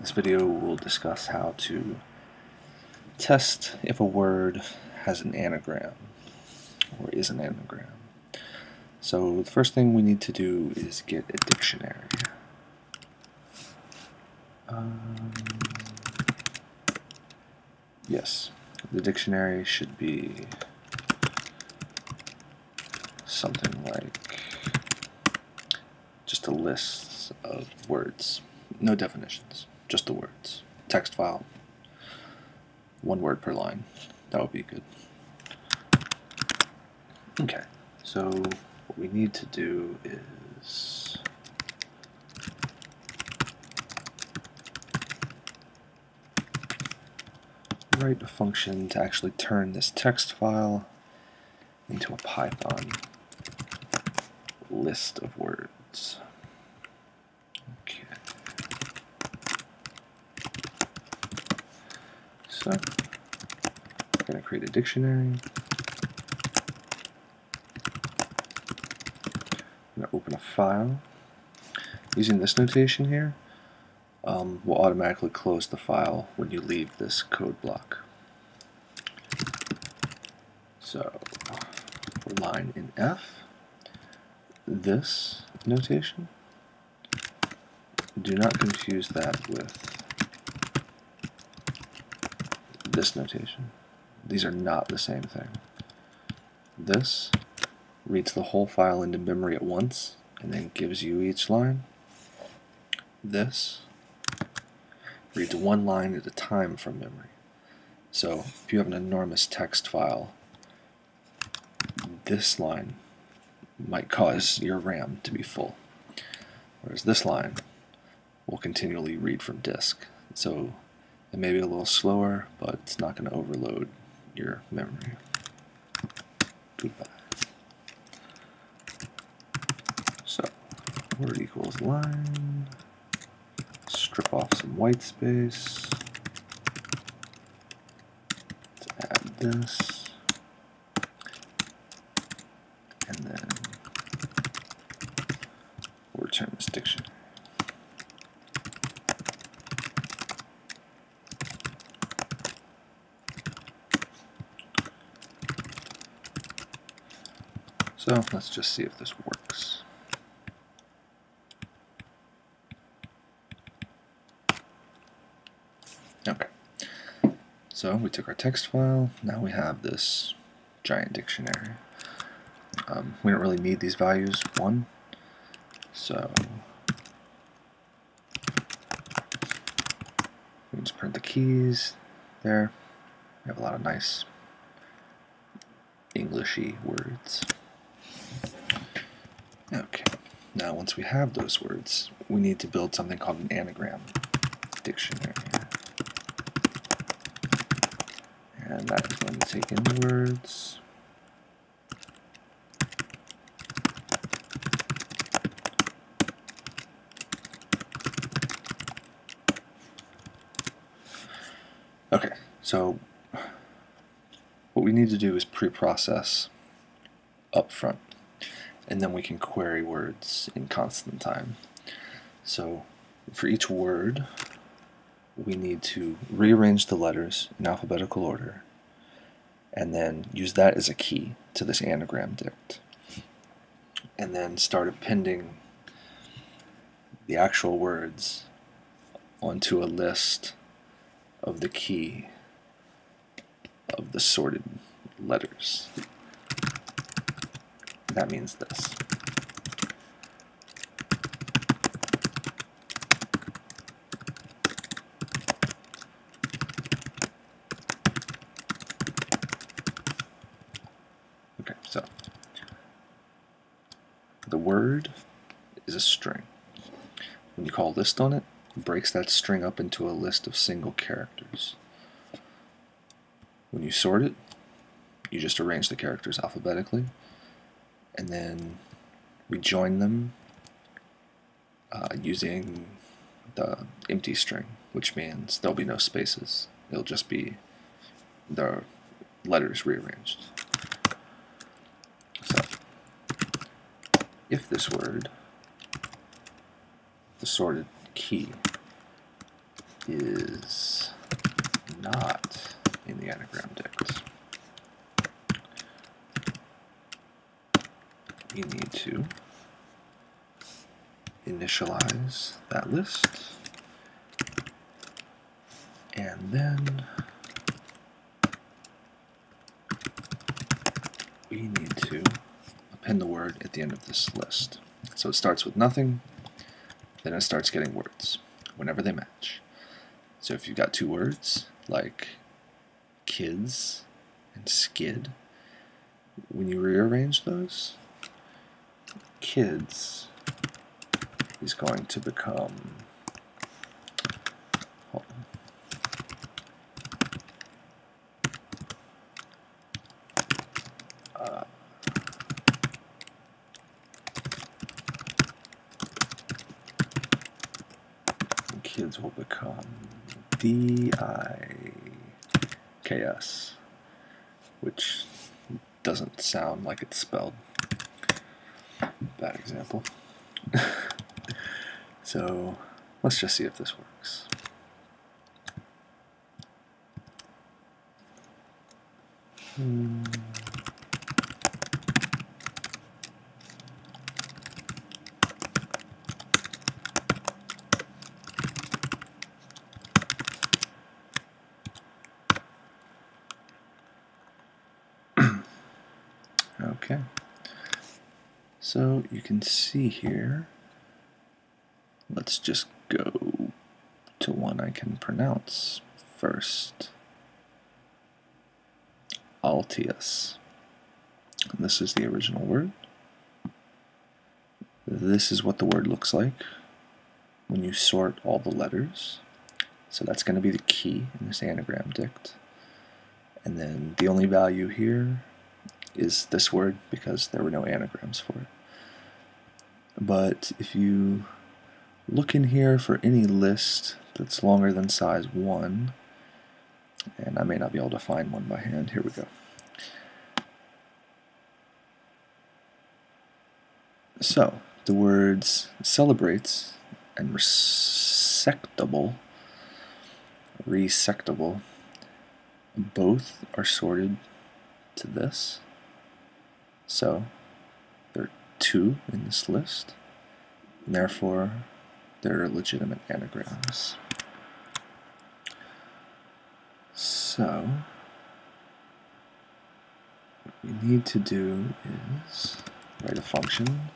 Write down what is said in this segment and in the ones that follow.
this video will discuss how to test if a word has an anagram or is an anagram. So the first thing we need to do is get a dictionary. Um, yes, the dictionary should be something like just a list of words, no definitions, just the words. Text file, one word per line. That would be good. Okay, so what we need to do is write a function to actually turn this text file into a Python list of words. Okay. So, I'm going to create a dictionary. I'm going to open a file. Using this notation here, um, will automatically close the file when you leave this code block. So, line in F, this notation, do not confuse that with this notation. These are not the same thing. This reads the whole file into memory at once and then gives you each line. This reads one line at a time from memory. So if you have an enormous text file, this line might cause your RAM to be full. Whereas this line will continually read from disk. So it may be a little slower, but it's not going to overload your memory. Goodbye. So, word equals line, strip off some white space, add this, and then we'll return this dictionary. So let's just see if this works. Okay. So we took our text file, now we have this giant dictionary. Um, we don't really need these values, one, so we just print the keys there. We have a lot of nice Englishy words. Okay, now once we have those words, we need to build something called an anagram dictionary. And that is going to take in the words. Okay, so what we need to do is pre-process up front and then we can query words in constant time. So for each word, we need to rearrange the letters in alphabetical order and then use that as a key to this anagram dict. And then start appending the actual words onto a list of the key of the sorted letters. That means this. Okay, so the word is a string. When you call list on it, it breaks that string up into a list of single characters. When you sort it, you just arrange the characters alphabetically, and then we join them uh, using the empty string, which means there'll be no spaces. It'll just be the letters rearranged. So, if this word, the sorted key, is not in the anagram dict. You need to initialize that list and then we need to append the word at the end of this list. So it starts with nothing, then it starts getting words whenever they match. So if you've got two words like kids and skid, when you rearrange those, kids is going to become uh, kids will become D-I-K-S, which doesn't sound like it's spelled. Bad example. so let's just see if this works. Hmm. okay. So you can see here, let's just go to one I can pronounce first. Altius. And this is the original word. This is what the word looks like when you sort all the letters. So that's going to be the key in this anagram dict. And then the only value here is this word because there were no anagrams for it. But if you look in here for any list that's longer than size 1, and I may not be able to find one by hand, here we go. So, the words celebrates and resectable, resectable, both are sorted to this. So two in this list, and therefore they're legitimate anagrams. So what we need to do is write a function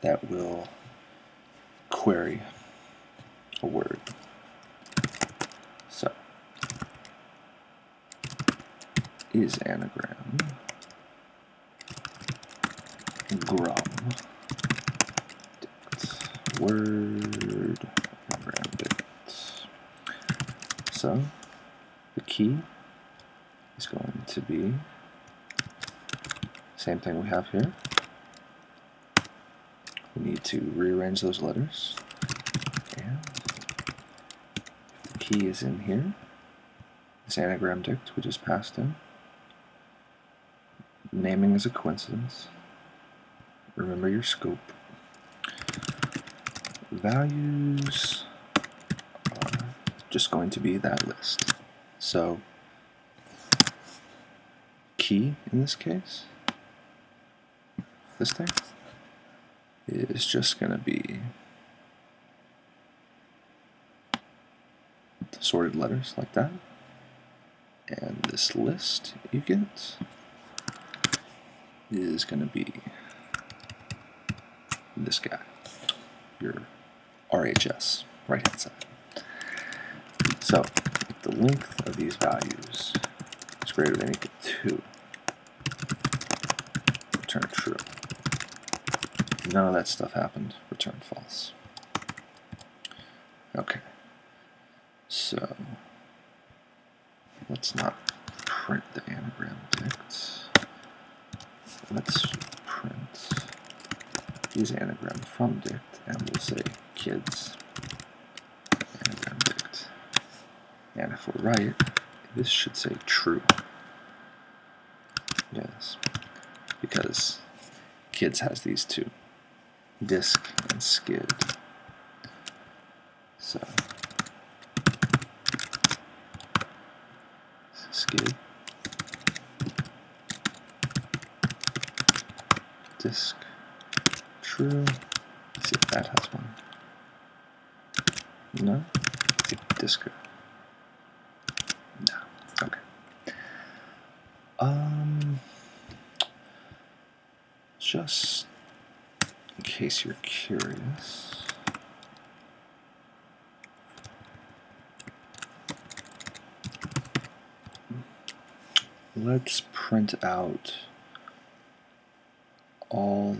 that will query a word. So is anagram grum dict word anagram dict. So the key is going to be same thing we have here. We need to rearrange those letters. And the key is in here. This anagram dict we just passed in. Naming is a coincidence. Remember your scope. Values are just going to be that list. So key in this case, this thing, is just going to be sorted letters like that. And this list you get is going to be this guy, your RHS, right hand side. So, if the length of these values is greater than equal to, 2, return true. None of that stuff happened, return false. Okay, so let's not print the anagram dict. Let's print use and we'll say kids dict. And if we're right, this should say true. Yes, because kids has these two, disk and skid. So skid, disk, true. Let's see if that has one. No? Disco. No. Okay. Um, just in case you're curious. Let's print out all.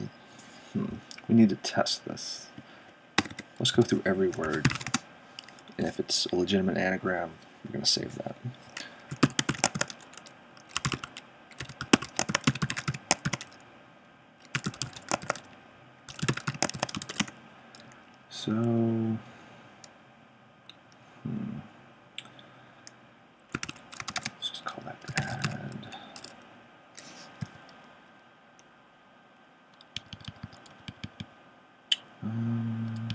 We need to test this. Let's go through every word, and if it's a legitimate anagram, we're going to save that. So, hmm. let's just call that add. Um,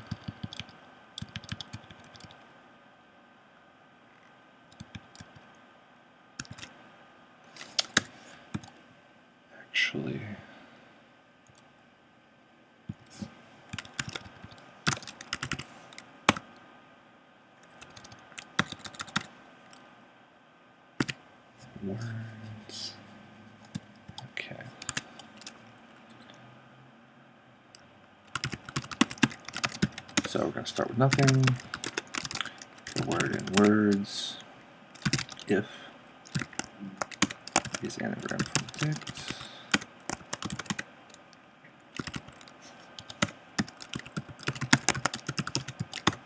actually. Words. Okay. So we're going to start with nothing. The word in words. If is anagram from dict.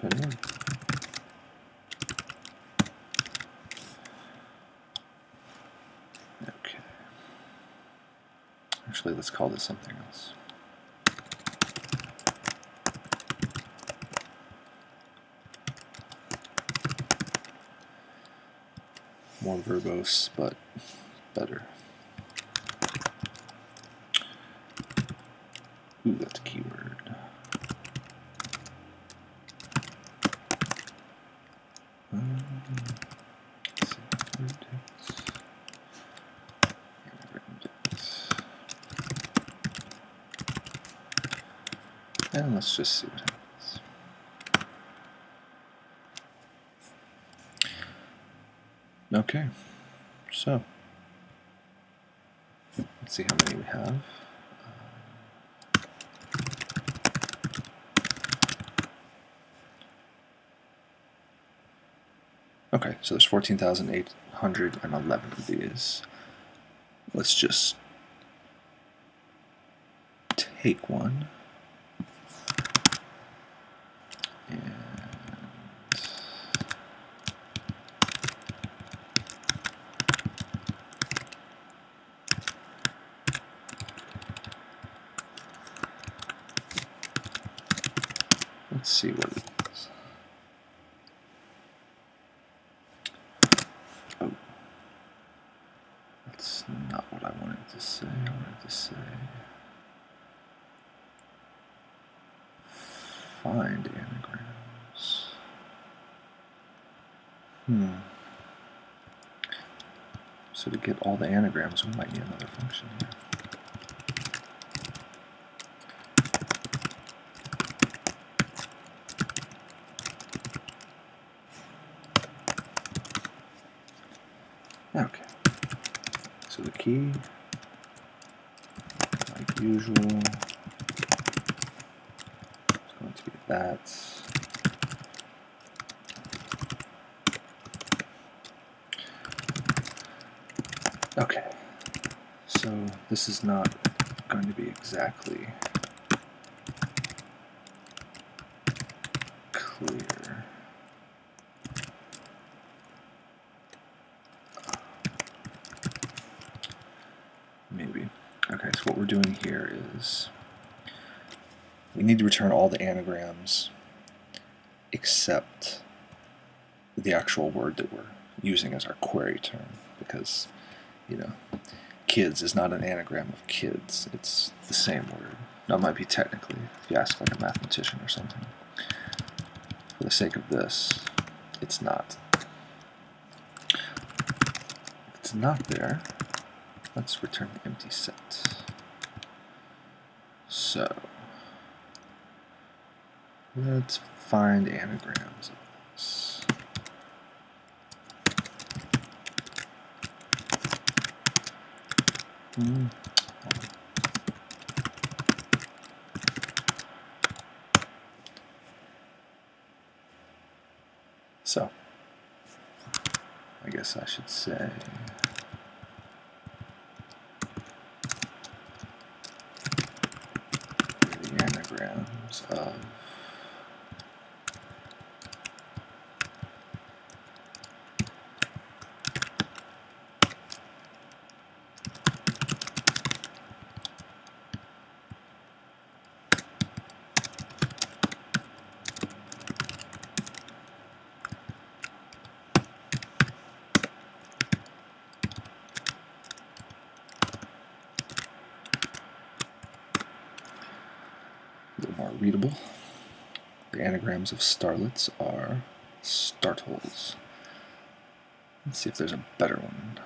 Put it in. Okay. Actually, let's call this something else. More verbose, but better. Ooh, that's a keyword. Um, let's see, word dicts. Anagram dicts. And let's just see what happens. Okay, so let's see how many we have. Okay, so there's 14,811 of these. Let's just take one. And let's see what it is. Oh, that's not what I wanted to say. I wanted to say find anagrams. Hmm. So to get all the anagrams, we might need another function here. Okay. So the key, like usual, is going to be that. Okay. So this is not going to be exactly clear. Maybe. Okay, so what we're doing here is we need to return all the anagrams except the actual word that we're using as our query term because, you know, kids is not an anagram of kids. It's the same word. Now, it might be technically, if you ask like a mathematician or something. For the sake of this, it's not. it's not there, let's return the empty set. So, let's find anagrams of this. Hmm. So, I guess I should say the of a little more readable. The anagrams of starlets are startles. Let's see if there's a better one.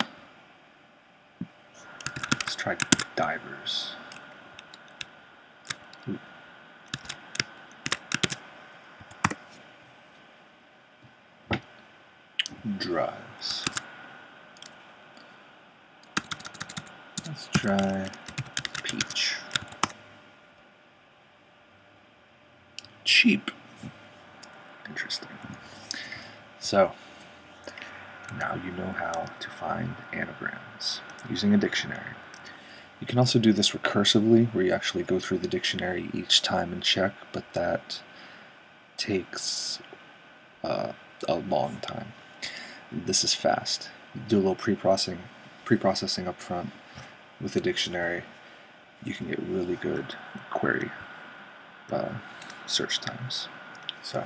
Let's try divers. Drives. Let's try peach. cheap. So, now you know how to find anagrams using a dictionary. You can also do this recursively, where you actually go through the dictionary each time and check, but that takes uh, a long time. This is fast. Do a little pre-processing, pre-processing up front with the dictionary. You can get really good query uh, search times. So,